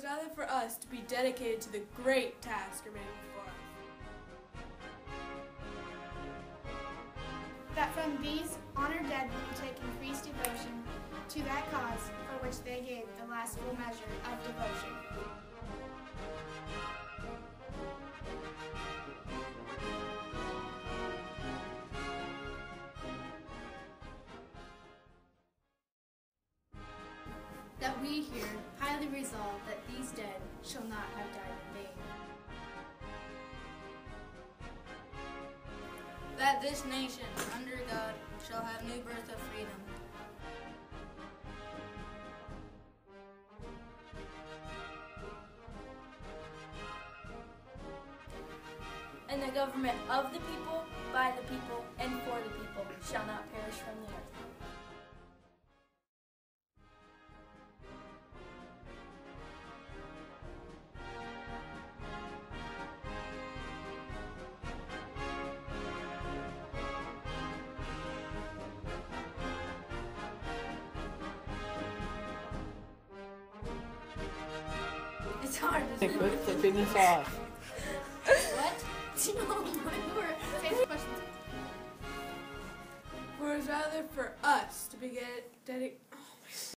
is rather for us to be dedicated to the great task remaining before us. That from these honored dead we take increased devotion to that cause for which they gave the last full measure of devotion. That we here highly resolve that these dead shall not have died in vain. that this nation, under God, shall have new birth of freedom. And the government of the people, by the people, and for the people shall not perish from the earth. It's hard Hey, say. quit flipping this off. What? No, my it is rather for us to be dedicated. Oh